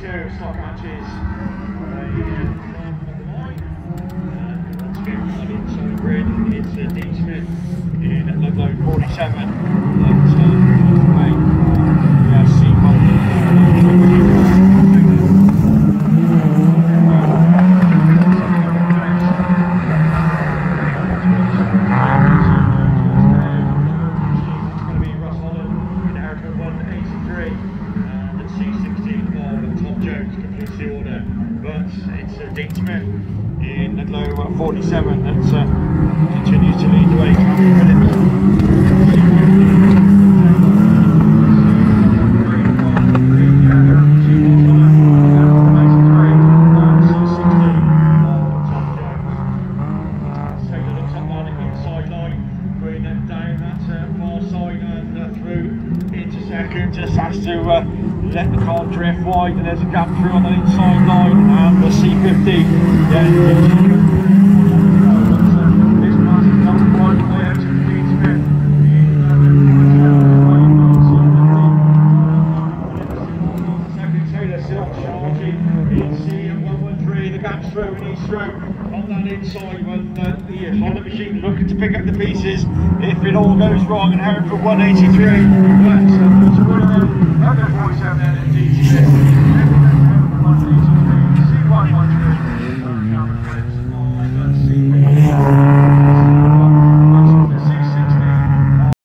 42 stock hatches. Uh, uh, in at Ludlow 47. It's uh, Dean Smith in Ludlow 47 that uh, Just has to uh, let the car drift wide and there's a gap through on the inside line and the C50 yeah, this pass is not quite clear to Dean Smith second Taylor Silk charging in C113 the gap's through and he's through on that inside when uh, the Honda machine looking to pick up the pieces if it all goes wrong and Hereford 183 that's uh,